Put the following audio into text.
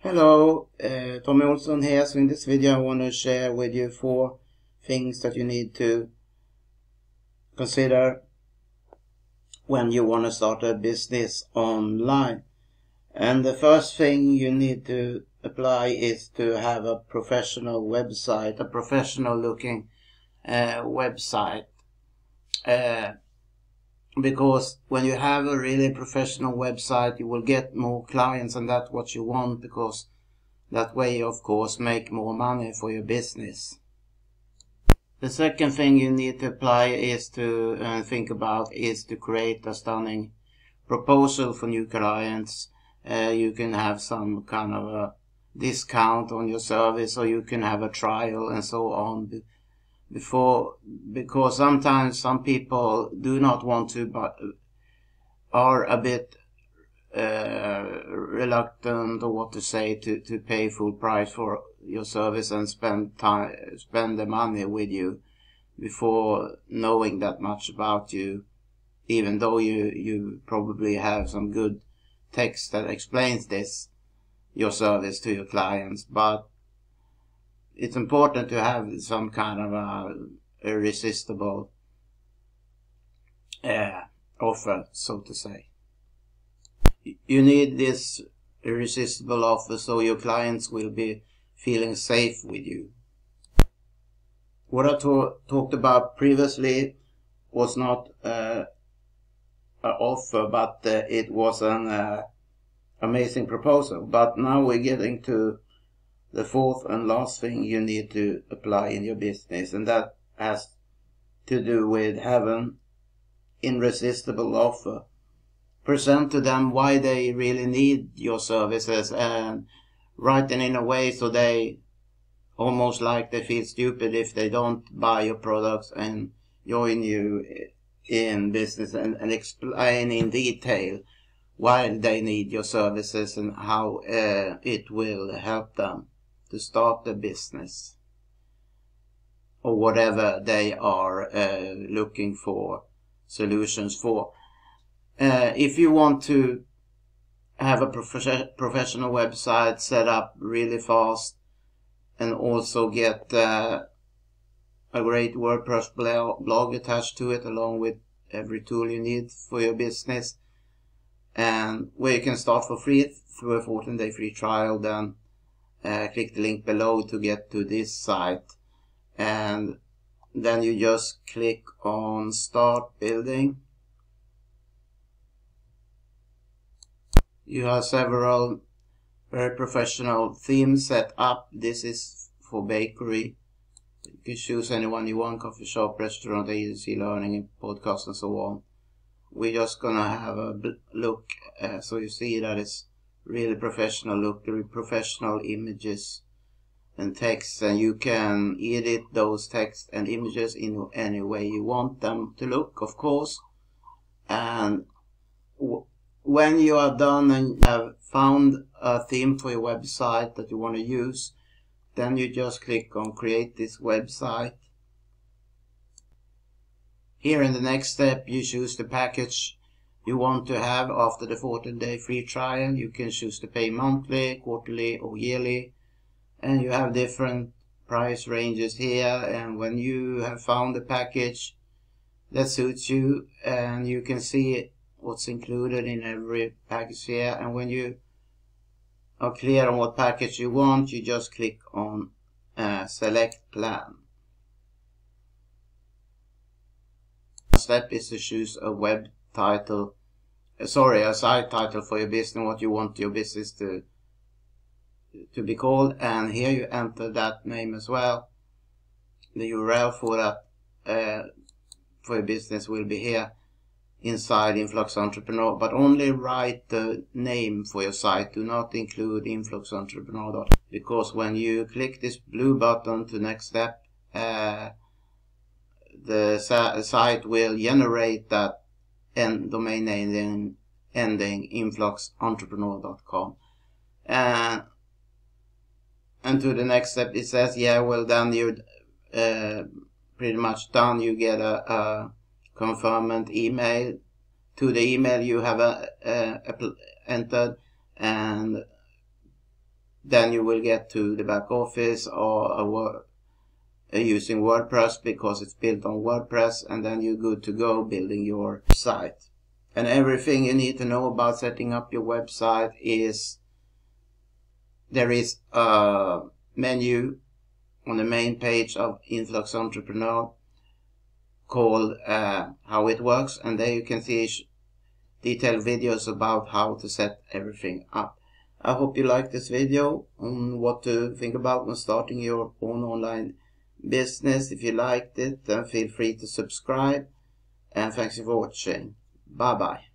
Hello, uh, Tommy Olsson here. So in this video I want to share with you four things that you need to consider when you want to start a business online. And the first thing you need to apply is to have a professional website, a professional looking uh, website. Uh, because when you have a really professional website you will get more clients and that's what you want because that way of course make more money for your business. The second thing you need to apply is to uh, think about is to create a stunning proposal for new clients. Uh, you can have some kind of a discount on your service or you can have a trial and so on before because sometimes some people do not want to but are a bit uh, reluctant or what to say to, to pay full price for your service and spend time spend the money with you before knowing that much about you even though you you probably have some good text that explains this your service to your clients. But it's important to have some kind of a irresistible uh, offer, so to say. You need this irresistible offer so your clients will be feeling safe with you. What I talked about previously was not uh, an offer, but uh, it was an uh, amazing proposal. But now we're getting to the fourth and last thing you need to apply in your business, and that has to do with having irresistible offer. Present to them why they really need your services and write it in a way so they almost like they feel stupid if they don't buy your products and join you in business and, and explain in detail why they need your services and how uh, it will help them to start a business or whatever they are uh, looking for solutions for. Uh, if you want to have a prof- professional website set up really fast and also get uh, a great WordPress blog attached to it along with every tool you need for your business and where you can start for free through a 14 day free trial then uh, click the link below to get to this site. And then you just click on start building. You have several very professional themes set up. This is for bakery. You can choose anyone you want coffee shop restaurant agency learning podcast and so on. We're just gonna have a look uh, so you see that it's really professional look, professional images and text and you can edit those text and images in any way you want them to look of course. And when you are done and have found a theme for your website that you want to use then you just click on create this website. Here in the next step you choose the package you want to have after the 14 day free trial. You can choose to pay monthly, quarterly or yearly and you have different price ranges here and when you have found the package that suits you and you can see what's included in every package here and when you are clear on what package you want you just click on uh, select plan. Step is to choose a web title sorry, a site title for your business, what you want your business to to be called, and here you enter that name as well. The URL for that uh, for your business will be here inside Influx Entrepreneur, but only write the name for your site. Do not include Influx Entrepreneur because when you click this blue button to next step, uh, the site will generate that and domain name ending influxentrepreneur.com. And, and to the next step, it says, yeah, well, then you're uh, pretty much done. You get a, a email to the email you have uh, uh, entered and then you will get to the back office or uh, using WordPress because it's built on WordPress and then you're good to go building your site. And everything you need to know about setting up your website is there is a menu on the main page of Influx Entrepreneur called uh, How It Works and there you can see detailed videos about how to set everything up. I hope you like this video on what to think about when starting your own online business. If you liked it, then feel free to subscribe. And thanks for watching. Bye bye.